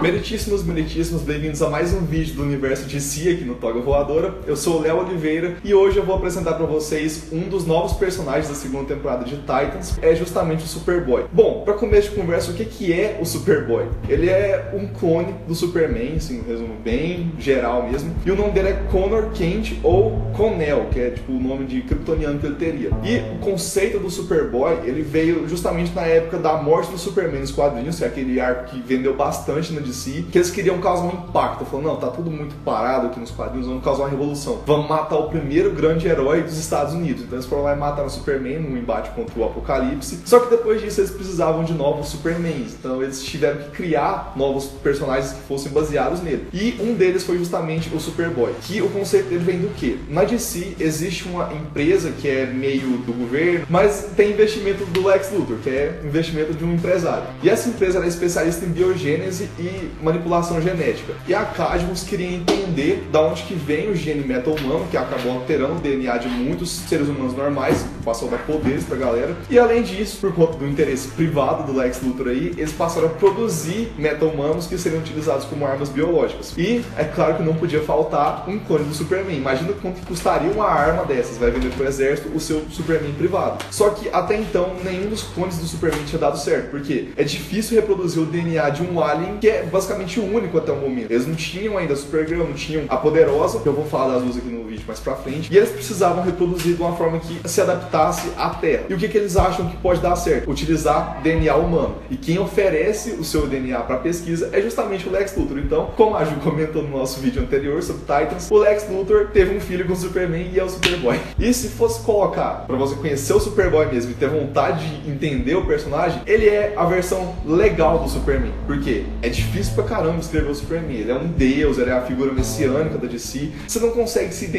Meritíssimos, meritíssimos, bem-vindos a mais um vídeo do universo de si aqui no Toga Voadora. Eu sou o Léo Oliveira e hoje eu vou apresentar para vocês um dos novos personagens da segunda temporada de Titans, é justamente o Superboy. Bom, para começo de conversa, o que, que é o Superboy? Ele é um clone do Superman, assim, um resumo bem geral mesmo, e o nome dele é Connor Kent ou Connell, que é tipo o nome de kryptoniano que ele teria. E o conceito do Superboy, ele veio justamente na época da morte do Superman nos quadrinhos, que é aquele arco que vendeu bastante na Que eles queriam causar um impacto. Falando, não, tá tudo muito parado aqui nos quadrinhos, vamos causar uma revolução. Vamos matar o primeiro grande herói dos Estados Unidos. Então eles foram lá e mataram o Superman num embate contra o Apocalipse. Só que depois disso eles precisavam de novos Supermans. Então eles tiveram que criar novos personagens que fossem baseados nele. E um deles foi justamente o Superboy. Que o conceito dele vem do quê? Na DC existe uma empresa que é meio do governo, mas tem investimento do Lex Luthor, que é investimento de um empresário. E essa empresa é especialista em biogênese e manipulação genética. E a Cadmus queria entender da onde que vem o gene metal humano, que acabou alterando o DNA de muitos seres humanos normais, passou a dar poderes pra galera. E além disso, por conta do interesse privado do Lex Luthor aí, eles passaram a produzir metal humanos que seriam utilizados como armas biológicas. E é claro que não podia faltar um clone do Superman. Imagina quanto custaria uma arma dessas, vai vender pro exército o seu Superman privado. Só que até então nenhum dos clones do Superman tinha dado certo, porque é difícil reproduzir o DNA de um alien que é basicamente único até o momento. Eles não tinham ainda a Supergirl, não tinham a Poderosa, que eu vou falar das duas aqui no vídeo mais pra frente, e eles precisavam reproduzir de uma forma que se adaptasse à Terra. E o que, que eles acham que pode dar certo? Utilizar DNA humano. E quem oferece o seu DNA para pesquisa é justamente o Lex Luthor. Então, como a Ju comentou no nosso vídeo anterior sobre Titans, o Lex Luthor teve um filho com o Superman e é o Superboy. E se fosse colocar para você conhecer o Superboy mesmo e ter vontade de entender o personagem, ele é a versão legal do Superman. Porque é difícil pra caramba escrever o Superman. Ele é um deus, ele é a figura messiânica da DC. Você não consegue se identificar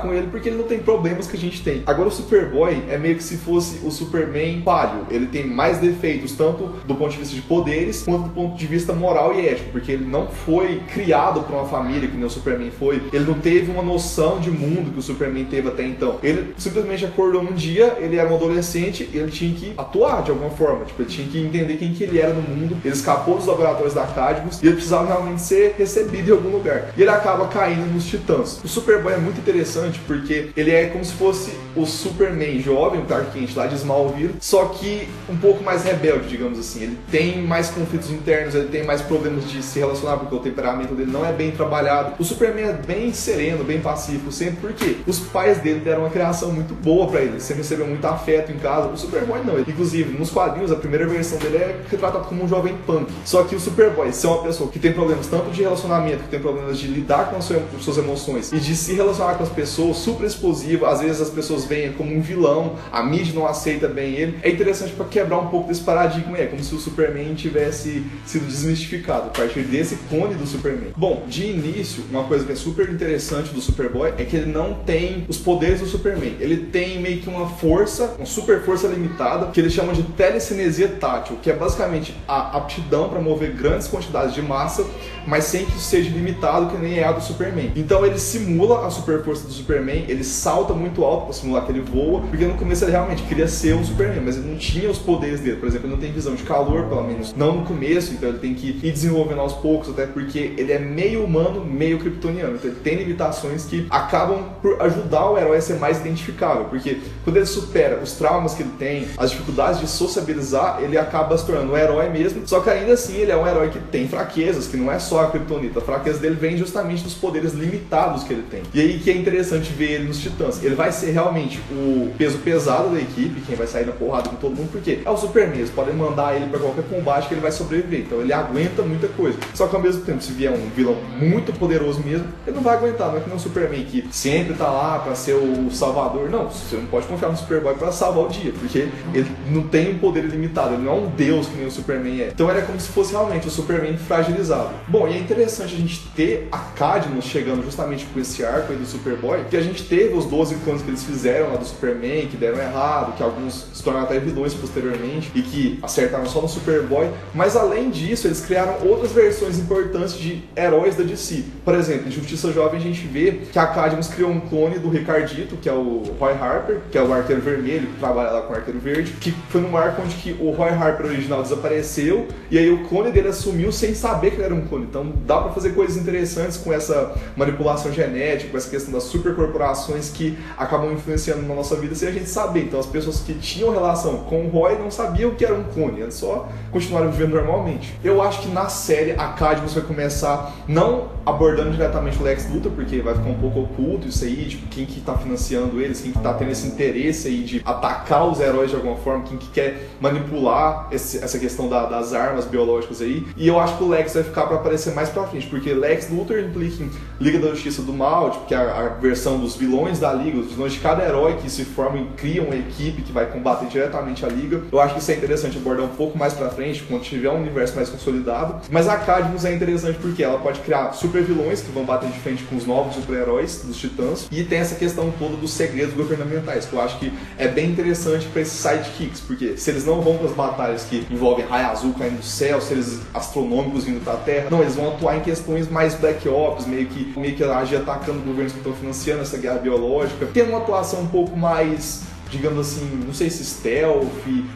com ele porque ele não tem problemas que a gente tem. Agora o Superboy é meio que se fosse o Superman palio. Ele tem mais defeitos, tanto do ponto de vista de poderes, quanto do ponto de vista moral e ético. Porque ele não foi criado por uma família que nem o Superman foi. Ele não teve uma noção de mundo que o Superman teve até então. Ele simplesmente acordou um dia, ele era um adolescente e ele tinha que atuar de alguma forma. Tipo, ele tinha que entender quem que ele era no mundo. Ele escapou dos laboratórios da Cadmus e ele precisava realmente ser recebido em algum lugar. E ele acaba caindo nos Titãs. O Superboy é muito interessante porque ele é como se fosse o Superman jovem, o Clark Kent lá de Smallville, só que um pouco mais rebelde, digamos assim. Ele tem mais conflitos internos, ele tem mais problemas de se relacionar porque o temperamento dele não é bem trabalhado. O Superman é bem sereno, bem pacífico sempre porque os pais dele deram uma criação muito boa para ele, ele sempre recebeu muito afeto em casa. O Superboy não, ele, inclusive nos quadrinhos a primeira versão dele é retratado como um jovem punk. Só que o Superboy, se é uma pessoa que tem problemas tanto de relacionamento, que tem problemas de lidar com as suas emoções e de se relacionar com as pessoas, super explosivo, às vezes as pessoas veem como um vilão, a mídia não aceita bem ele. É interessante para quebrar um pouco desse paradigma, é como se o Superman tivesse sido desmistificado a partir desse clone do Superman. Bom, de início, uma coisa que é super interessante do Superboy é que ele não tem os poderes do Superman. Ele tem meio que uma força, uma super força limitada, que eles chamam de telecinesia tátil, que é basicamente a aptidão para mover grandes quantidades de massa, mas sem que isso seja limitado, que nem é a do Superman. Então ele simula a super força do Superman, ele salta muito alto para simular que ele voa, porque no começo ele realmente queria ser um Superman, mas ele não tinha os poderes dele. Por exemplo, ele não tem visão de calor, pelo menos não no começo, então ele tem que ir desenvolvendo aos poucos, até porque ele é meio humano, meio kryptoniano. Então ele tem limitações que acabam por ajudar o herói a ser mais identificável, porque quando ele supera os traumas que ele tem, as dificuldades de sociabilizar, ele acaba se tornando um herói mesmo. Só que ainda assim ele é um herói que tem fraquezas, que não é só a kryptonita. A fraqueza dele vem justamente dos poderes limitados que ele tem. E aí que é interessante ver ele nos Titãs. Ele vai ser realmente o peso pesado da equipe, quem vai sair na porrada com todo mundo, porque é o Superman, eles podem mandar ele para qualquer combate que ele vai sobreviver. Então ele aguenta muita coisa. Só que ao mesmo tempo, se vier um vilão muito poderoso mesmo, ele não vai aguentar. Não é que nem o Superman que sempre tá lá para ser o salvador. Não, você não pode confiar no Superboy para salvar o dia, porque ele não tem um poder ilimitado, ele não é um deus que nem o Superman é. Então é como se fosse realmente o Superman fragilizado. Bom, e é interessante a gente ter a Cadmus chegando justamente com esse arco aí do Superboy, que a gente teve os 12 clones que eles fizeram lá do Superman, que deram errado, que alguns se tornaram até vilões posteriormente e que acertaram só no Superboy. Mas além disso, eles criaram outras versões importantes de heróis da DC. Por exemplo, em Justiça Jovem a gente vê que a Cadmus criou um clone do Ricardito, que é o Roy Harper, que é o arqueiro vermelho, que trabalha lá com o arqueiro verde, que foi num arco onde que o Roy Harper original desapareceu e aí o clone dele assumiu sem saber que ele era um clone. Então dá para fazer coisas interessantes com essa manipulação genética, com essa questão das supercorporações que acabam influenciando na nossa vida sem a gente saber. Então as pessoas que tinham relação com o Roy não sabiam que era um clone, só continuaram vivendo normalmente. Eu acho que na série a Cadmus vai começar não abordando diretamente o Lex Luthor, porque vai ficar um pouco oculto isso aí, tipo, quem que tá financiando eles, quem que tá tendo esse interesse aí de atacar os heróis de alguma forma, quem que quer manipular esse, essa questão da, das armas biológicas aí. E eu acho que o Lex vai ficar para aparecer mais pra frente, porque Lex Luthor implica em Liga da Justiça do Mal, tipo, que é a, a versão dos vilões da Liga, os vilões de cada herói que se formam e criam uma equipe que vai combater diretamente a Liga. Eu acho que isso é interessante abordar um pouco mais pra frente, quando tiver um universo mais consolidado. Mas a Cadmus é interessante porque ela pode criar super vilões que vão bater de frente com os novos super-heróis dos Titãs. E tem essa questão toda dos segredos governamentais, que eu acho que é bem interessante para esses sidekicks, porque se eles não vão para as batalhas que envolvem raio azul caindo do céu, seres astronômicos vindo da Terra, não, eles vão atuar em questões mais Black Ops, meio que, meio que agir atacando governos que estão financiando essa guerra biológica, tendo uma atuação um pouco mais digamos assim, não sei se stealth,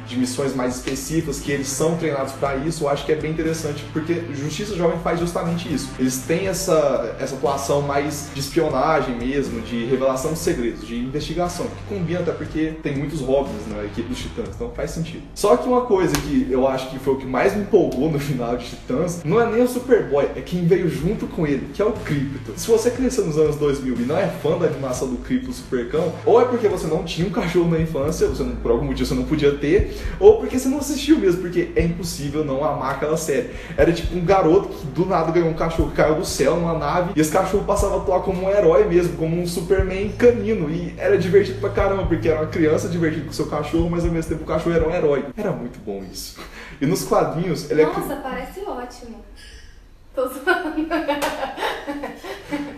de missões mais específicas, que eles são treinados para isso, eu acho que é bem interessante, porque Justiça Jovem faz justamente isso. Eles têm essa, essa atuação mais de espionagem mesmo, de revelação de segredos, de investigação, que combina até porque tem muitos Robins na equipe dos Titãs, então faz sentido. Só que uma coisa que eu acho que foi o que mais me empolgou no final de Titãs, não é nem o Superboy, é quem veio junto com ele, que é o Krypto. Se você cresceu nos anos 2000 e não é fã da animação do Krypto Supercão, ou é porque você não tinha um cachorro na infância, você não, por algum motivo você não podia ter, ou porque você não assistiu mesmo, porque é impossível não amar aquela série. Era tipo um garoto que do nada ganhou um cachorro que caiu do céu numa nave, e esse cachorro passava a atuar como um herói mesmo, como um Superman canino, e era divertido pra caramba, porque era uma criança divertida com seu cachorro, mas ao mesmo tempo o cachorro era um herói. Era muito bom isso. E nos quadrinhos, ele Nossa, é... parece ótimo. Tô zoando.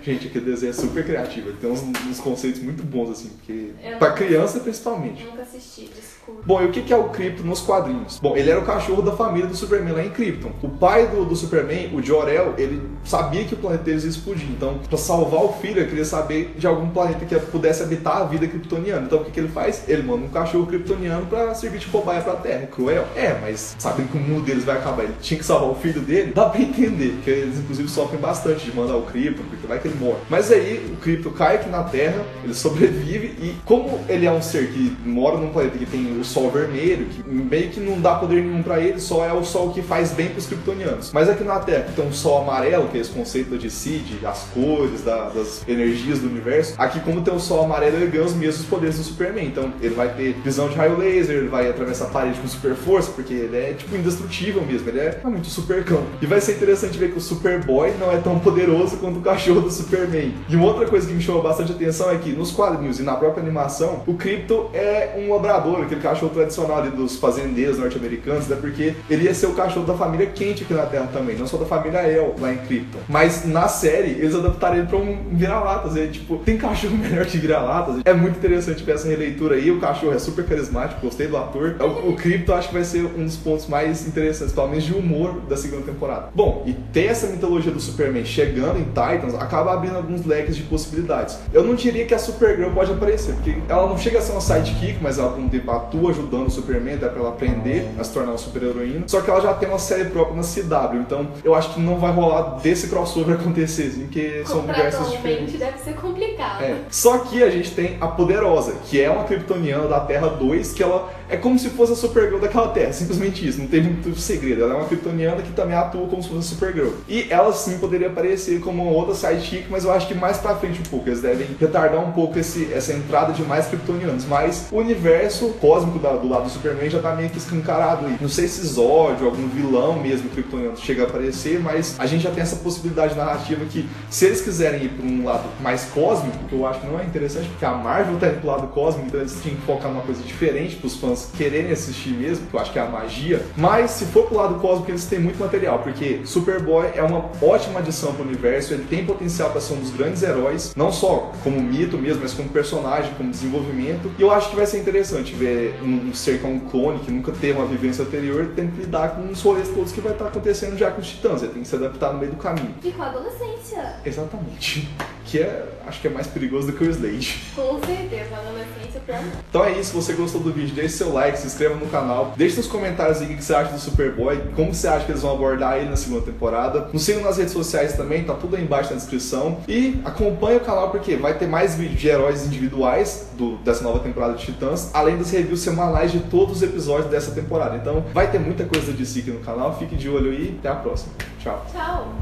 Gente, aquele desenho é super criativo. Ele tem uns, uns conceitos muito bons, assim, porque. Eu pra criança, principalmente. Nunca assisti, desculpa. Bom, e o que é o Krypton nos quadrinhos? Bom, ele era o cachorro da família do Superman lá em Krypton. O pai do, do Superman, o Jor-El, ele sabia que o planeta deles ia explodir. Então, pra salvar o filho, ele queria saber de algum planeta que pudesse habitar a vida kryptoniana. Então, o que, que ele faz? Ele manda um cachorro kryptoniano pra servir de cobaia pra Terra. Cruel? É, mas sabendo que o mundo deles vai acabar, ele tinha que salvar o filho dele, dá pra entender. Porque eles, inclusive, sofrem bastante de mandar o Krypton, porque vai que ele morre. Mas aí, o Krypton cai aqui na Terra, ele sobrevive, e como ele é um ser que mora num planeta que tem o Sol vermelho, que meio que não dá poder nenhum para ele, só é o Sol que faz bem pros kryptonianos. Mas aqui na Terra, que tem um Sol amarelo, que é esse conceito de as cores, da, das energias do universo, aqui como tem o Sol amarelo, ele ganha os mesmos poderes do Superman. Então, ele vai ter visão de raio laser, ele vai atravessar a parede com super força, porque ele é, tipo, indestrutível mesmo, ele é realmente um super cão. E vai ser interessante ver que o Superboy não é tão poderoso quanto o cachorro do Superman. E uma outra coisa que me chamou bastante atenção é que nos quadrinhos e na própria animação, o Krypto é um labrador, aquele cachorro tradicional ali dos fazendeiros norte-americanos, né? Porque ele ia ser o cachorro da família quente aqui na Terra também, não só da família El lá em Krypton. Mas na série, eles adaptaram ele pra um vira-latas. Ele, tipo, tem cachorro melhor que vira-latas. É muito interessante ver essa releitura aí. O cachorro é super carismático, gostei do ator. O, o Krypto acho que vai ser um dos pontos mais interessantes, pelo menos de humor da segunda temporada. Bom, e ter essa mitologia do Superman chegando em Titans acaba abrindo alguns leques de possibilidades. Eu não diria que a Supergirl pode aparecer, porque ela não chega a ser uma sidekick, mas ela com tempo atua ajudando o Superman, até pra ela aprender a se tornar uma super-heroína. Só que ela já tem uma série própria na CW, então eu acho que não vai rolar desse crossover acontecer, assim, porque são universos diferentes. deve ser complicado. É. Só que a gente tem a Poderosa, que é uma kryptoniana da Terra 2, que ela é como se fosse a Supergirl daquela Terra, simplesmente isso, não tem muito segredo. Ela é uma kryptoniana que também atua como se fosse a Supergirl. E ela sim poderia aparecer como uma outra sidekick, mas eu acho que mais pra frente um pouco. Eles devem retardar um pouco esse, essa entrada de mais kryptonianos. Mas o universo cósmico da, do lado do Superman já tá meio que escancarado aí. Não sei se Zod algum vilão mesmo kryptoniano chega a aparecer, mas a gente já tem essa possibilidade narrativa que se eles quiserem ir pra um lado mais cósmico, que eu acho que não é interessante, porque a Marvel tá indo pro lado cósmico, então eles tinham que focar numa coisa diferente pros fãs quererem assistir mesmo, que eu acho que é a magia. Mas se for pro lado cósmico, eles têm muito material, porque Superboy é uma ótima adição pro universo, ele tem potencial para ser um dos grandes heróis, não só como mito mesmo, mas como personagem, como desenvolvimento. E eu acho que vai ser interessante ver um, um ser que é um clone, que nunca teve uma vivência anterior, tem que lidar com os rolês todos que vai estar acontecendo já com os titãs. Ele tem que se adaptar no meio do caminho. E com a adolescência. Exatamente. Que é, acho que é mais perigoso do que o Slade. Com certeza, a adolescência pior. Então é isso, se você gostou do vídeo, deixe seu like, se inscreva no canal, deixe nos comentários aí o que você acha do Superboy, como você acha que eles vão abordar ele na segunda temporada. Nos sigam nas redes sociais também, tá tudo aí embaixo na descrição. E acompanhe o canal porque vai ter mais vídeos de heróis individuais do, dessa nova temporada de Titãs, além das reviews semanais de todos os episódios dessa temporada. Então vai ter muita coisa de si aqui no canal, fique de olho aí, até a próxima. Tchau. Tchau.